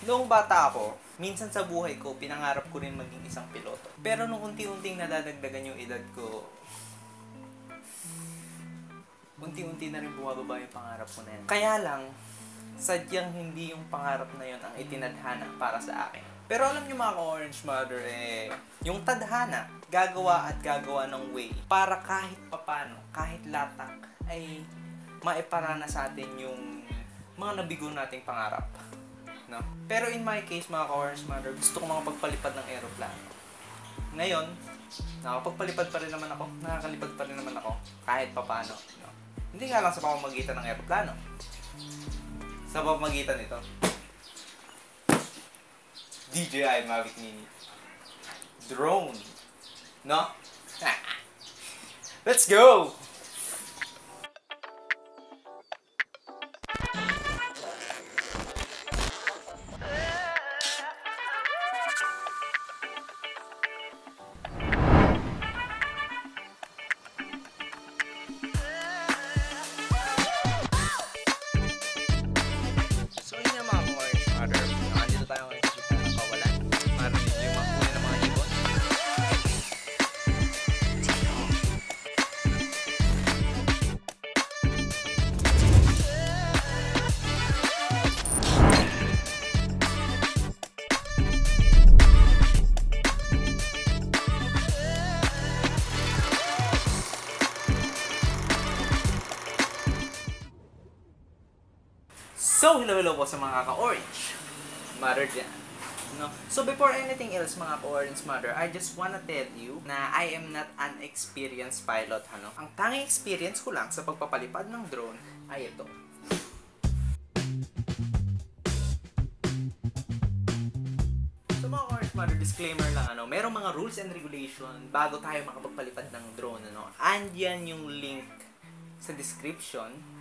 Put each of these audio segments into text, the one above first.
Noong bata ako, minsan sa buhay ko, pinangarap ko rin maging isang piloto. Pero nung unti-unting nadadagdagan yung edad ko, unti-unti na rin bumababa yung pangarap ko na yan. Kaya lang, sadyang hindi yung pangarap na yun ang itinadhana para sa akin. Pero alam niyo mga ka-Orange Mother, eh, yung tadhana, gagawa at gagawa ng way para kahit papano, kahit latak, ay maiparana sa atin yung mga nabigo nating pangarap. No? Pero in my case, mga ka-Orange Mother, gusto ko mga pagpalipad ng aeroplano. Ngayon, nakapagpalipad pa rin naman ako, nakakalipad pa rin naman ako, kahit papano. No? Hindi nga lang sa pamamagitan ng aeroplano. Sa pamamagitan nito. DJI Mavic Mini. Drone. No? Let's go! So, hello hello po sa mga ka-orange. Mother dyan. No? So, before anything else, mga ka-orange mother, I just wanna tell you na I am not an experienced pilot. Ano? Ang tanging experience ko lang sa pagpapalipad ng drone ay ito. So mga orange mother, disclaimer lang ano, merong mga rules and regulation bago tayo makapagpalipad ng drone ano. Andyan yung link sa description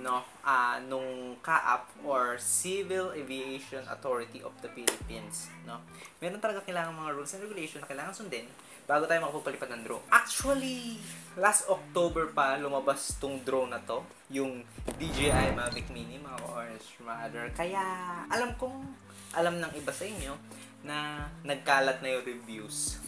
no ah nung CAAP or Civil Aviation Authority of the Philippines no? Meron talaga kailangan mga rules and regulation na kailangan sundin bago tayo makapagpalipad ng drone. Actually last October pa lumabas tong drone na to yung DJI Mavic Mini mga orange mother. Kaya alam kong alam ng iba sa inyo na nagkalat na yung reviews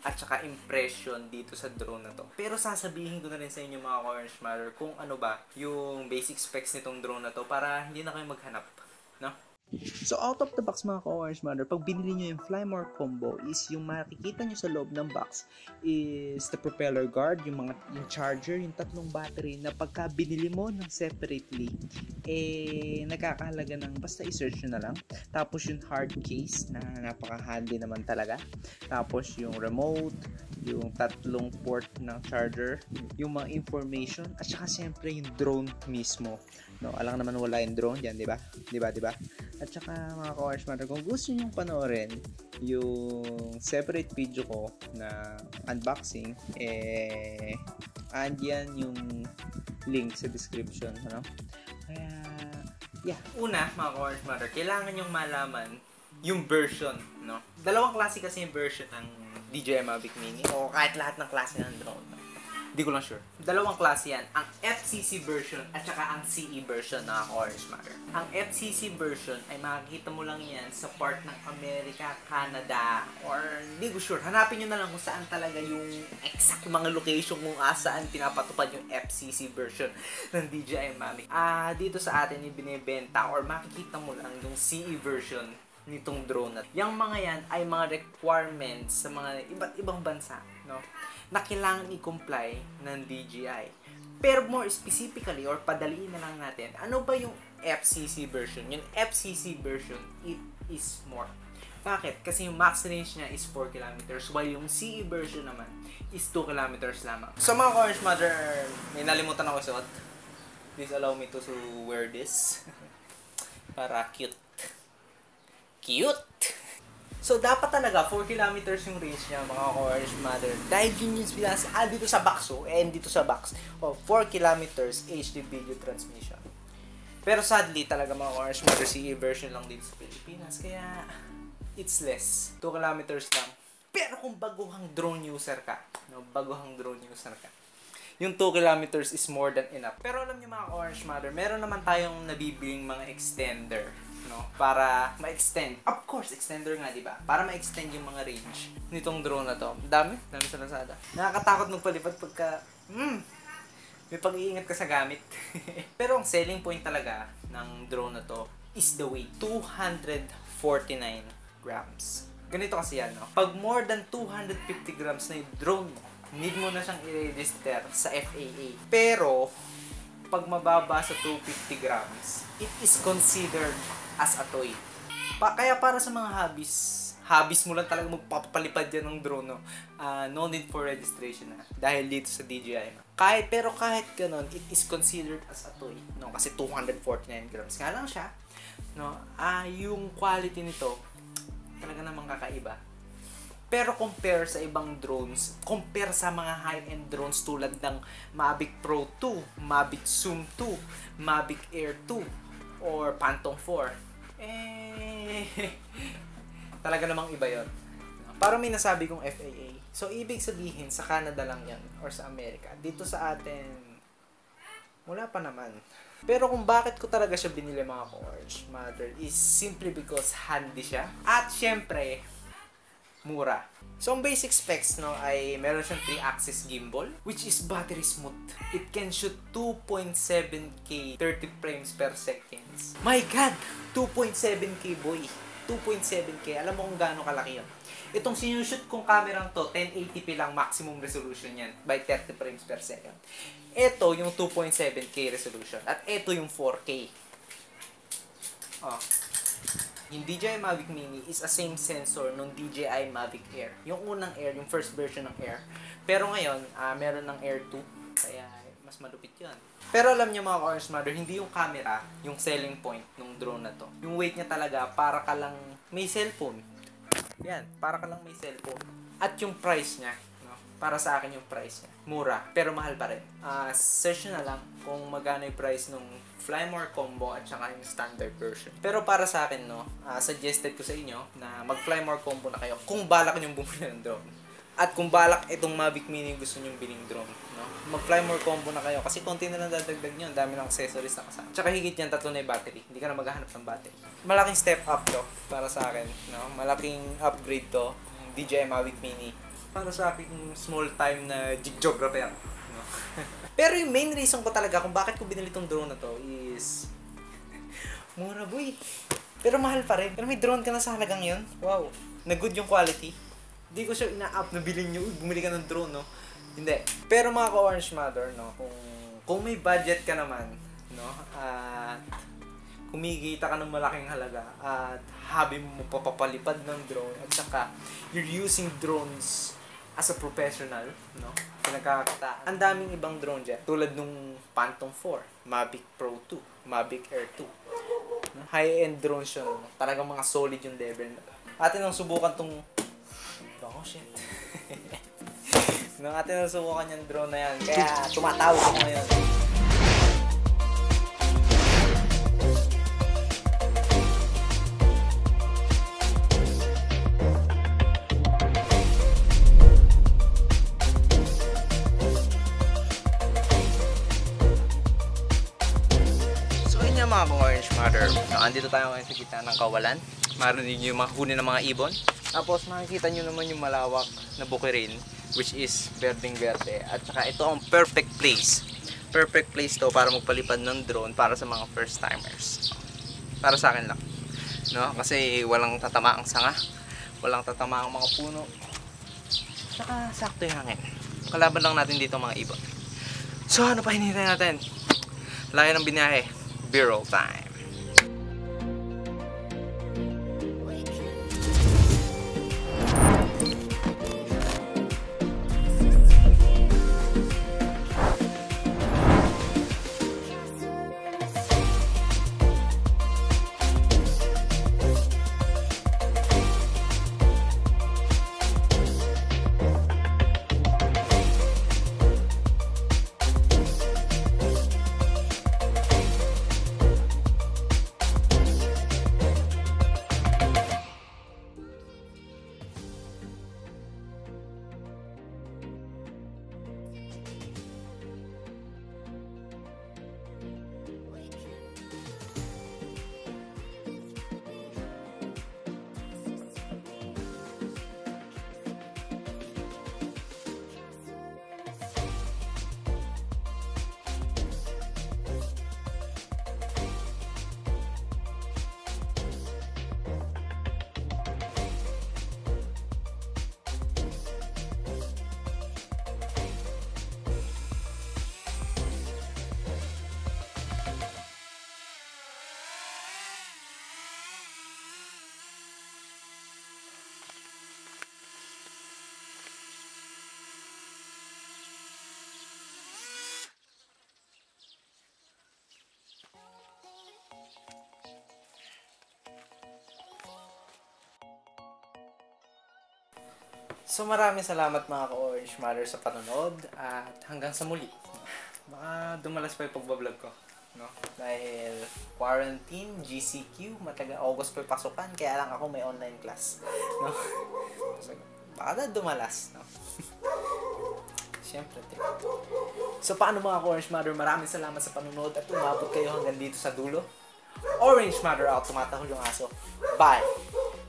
at saka impression dito sa drone na to. Pero sasabihin ko na rin sa inyo mga Orange Matter kung ano ba yung basic specs nitong drone na to para hindi na kayo maghanap. No? So out of the box mga ka-orange mother, pag binili nyo yung Flymore combo is yung makikita nyo sa loob ng box is the propeller guard, yung mga yung charger, yung tatlong battery na pagka binili mo ng separately, eh nagkakahalaga ng basta i-search nyo na lang. Tapos yung hard case na napaka-handy naman talaga. Tapos yung remote, yung tatlong port ng charger, yung mga information, at saka siyempre yung drone mismo. No, alang naman wala yung drone diyan, 'di ba? 'Di ba, 'di ba? At saka mga ka-Orange Matter, kung gusto niyo panoorin yung separate video ko na unboxing, eh, andyan yung link sa description, ano? Kaya, yeah. Una, mga ka-Orange Matter, kailangan yung malaman yung version, no? Dalawang klase kasi yung version ng DJI Mavic Mini o kahit lahat ng klase ng drone. Hindi ko lang sure. Dalawang klase yan. Ang FCC version at saka ang CE version na Orange Matter. Ang FCC version ay makikita mo lang yan sa part ng Amerika, Canada, or hindi ko sure. Hanapin nyo na lang kung saan talaga yung exact mga location kung saan pinapatupad yung FCC version ng DJI Mavic. Ah, dito sa atin yung binibenta or makikita mo lang yung CE version nitong drone na. Yung mga yan ay mga requirements sa mga iba't ibang bansa, no? Na kailangan i-comply ng DJI. Pero more specifically or padaliin na lang natin, ano ba yung FCC version? Yung FCC version, it is more. Bakit? Kasi yung max range niya is 4 kilometers while yung CE version naman is 2 kilometers lamang. So mga Orange Mother, may nalimutan ako suot. Please allow me to wear this. Para cute cute. So, dapat talaga, 4 kilometers yung range niya, mga orange mother. Dahil yun yung sinas, ah, dito sa box, oh, and dito sa box, oh, 4 kilometers HD video transmission. Pero sadly, talaga mga orange mother, CE version lang dito sa Pilipinas. Kaya, it's less. 2 kilometers lang. Pero kung baguhang drone user ka, no, baguhang drone user ka, yung 2 kilometers is more than enough. Pero alam niyo mga orange mother, meron naman tayong nabibiling mga extender no? Para ma-extend. Of course, extender nga, di ba? Para ma-extend yung mga range nitong drone na to. Dami, dami sa Lazada. Nakakatakot magpalipad pagka, hmm, may pag-iingat ka sa gamit. Pero ang selling point talaga ng drone na to is the weight. 249 grams. Ganito kasi yan, no? Pag more than 250 grams na yung drone mo, need mo na siyang i-register sa FAA. Pero, pag mababa sa 250 grams, it is considered as a toy. Pa kaya para sa mga hobbies, hobbies mo lang talaga magpapalipad yan ng drone, no? Uh, no need for registration na. Dahil dito sa DJI. Kahit, pero kahit ganun, it is considered as a toy. No? Kasi 249 grams nga lang siya. No? Ah, yung quality nito, talaga namang kakaiba. Pero compare sa ibang drones, compare sa mga high-end drones tulad ng Mavic Pro 2, Mavic Zoom 2, Mavic Air 2, or Phantom 4, eh, talaga namang iba yon. Para may nasabi kong FAA. So, ibig sabihin, sa Canada lang yan, or sa Amerika. Dito sa atin, wala pa naman. Pero kung bakit ko talaga siya binili mga Orange Mother is simply because handy siya. At syempre, mura. So, ang basic specs, no, ay meron siyang 3-axis gimbal, which is battery smooth. It can shoot 2.7K 30 frames per seconds. My God! 2.7K, boy! 2.7K. Alam mo kung gaano kalaki yun. Itong sinushoot kong camera to, 1080p lang maximum resolution yan by 30 frames per second. Ito yung 2.7K resolution. At ito yung 4K. Oh. Yung DJI Mavic Mini is a same sensor nung DJI Mavic Air. Yung unang Air, yung first version ng Air. Pero ngayon, uh, meron ng Air 2. Kaya mas malupit yun. Pero alam niyo mga Orange Mother, hindi yung camera yung selling point ng drone na to. Yung weight niya talaga, para ka lang may cellphone. Yan, para ka lang may cellphone. At yung price niya, para sa akin yung price niya. Mura, pero mahal pa rin. Uh, search na lang kung magkano yung price nung Flymore combo at saka yung standard version. Pero para sa akin, no, uh, suggested ko sa inyo na mag Flymore combo na kayo kung balak nyo bumili ng drone. At kung balak itong Mavic Mini gusto nyo biling drone, no? mag Flymore combo na kayo kasi konti na lang dadagdag nyo. Ang dami ng accessories na kasama. Tsaka higit yan, tatlo na yung battery. Hindi ka na maghahanap ng battery. Malaking step up to para sa akin. No? Malaking upgrade to. DJI Mavic Mini para sa akin small time na geographer. No? Pero yung main reason ko talaga kung bakit ko binili tong drone na to is mura boy. Pero mahal pa rin. Pero may drone ka na sa halagang yun. Wow. Na good yung quality. Hindi ko siya ina-up na bilhin nyo. Bumili ka ng drone, no? Hindi. Pero mga ka-orange mother, no? Kung, kung may budget ka naman, no? At kumikita ka ng malaking halaga at hobby mo papapalipad ng drone at saka you're using drones as a professional, no? Pinagkakakitaan. Ang daming ibang drone dyan. Tulad nung Phantom 4, Mavic Pro 2, Mavic Air 2. No? High-end drones yun. No? Talagang mga solid yung level. Atin ang subukan tong... Oh, shit. Nang atin ang subukan yung drone na yan. Kaya tumatawag ako ngayon. Mother. No, andito tayo ngayon sa gitna ng kawalan. Marinig nyo yung mga huni ng mga ibon. Tapos makikita nyo naman yung malawak na bukirin which is berdeng verde. At saka ito ang perfect place. Perfect place to para magpalipad ng drone para sa mga first timers. Para sa akin lang. No? Kasi walang tatama ang sanga. Walang tatama ang mga puno. Saka sakto yung hangin. Kalaban lang natin dito mga ibon. So ano pa hinihintay natin? Layo ng binahe. B-roll time. So maraming salamat mga ka-Orange Mother sa panonood at hanggang sa muli. Baka dumalas pa yung pagbablog ko. No? Dahil quarantine, GCQ, mataga August pa pasukan, kaya lang ako may online class. No? So, baka na dumalas. No? Siyempre, tip. So paano mga ka-Orange Mother, maraming salamat sa panonood at umabot kayo hanggang dito sa dulo. Orange Mother out, tumatahol yung aso. Bye!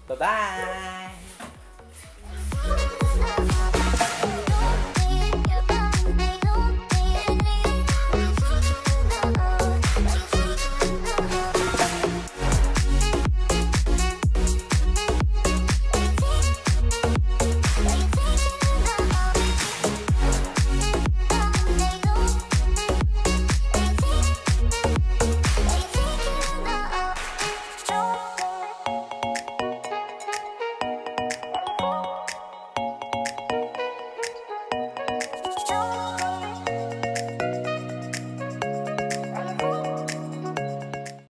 Bye-bye!